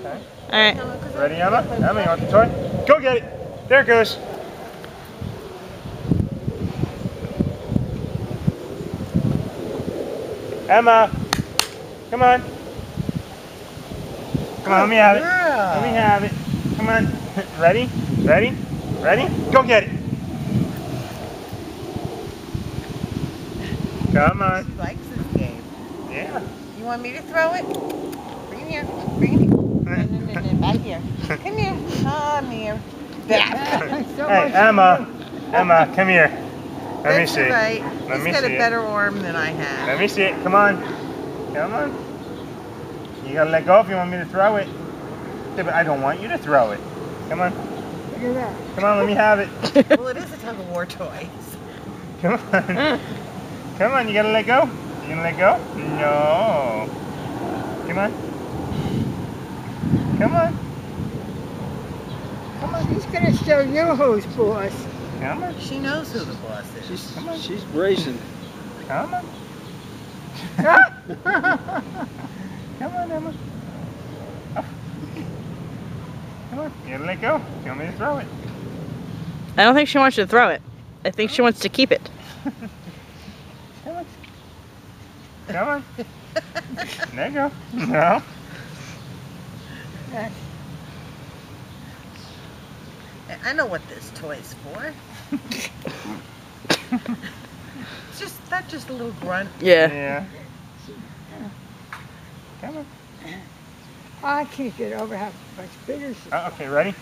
Okay. Alright. Ready, Emma? Emma, you want the toy? Go get it. There it goes. Emma, come on. Come on, let me have it. Let me have it. Come on. Ready? Ready? Ready? Go get it. Come She on. likes this game. Yeah. You want me to throw it? Bring it here. Bring it here. Back here. Come here. Come here. Back. Hey, Emma. Emma, come here. Let me That's see. Right. Let He's me got see a it. better arm than I have. Let me see it. Come on. Come on. You gotta let go if you want me to throw it. Yeah, but I don't want you to throw it. Come on. Look at that. Come on, let me have it. well, it is a tug of war toy. Come on. Come on, you gotta let go. You gonna let go? No. Come on. Come on. Come on. She's gonna show you who's boss. Come on. She knows who the boss is. She's, Come on. she's racing. Come on. Come on, Emma. Oh. Come on. You gotta let go. You want me to throw it? I don't think she wants you to throw it. I think she wants to keep it. Come on. Come on. There you go. No. I know what this toy's for. it's just that just a little grunt. Yeah. Yeah. Come on. I can't get over how much bitter she Oh, okay, ready?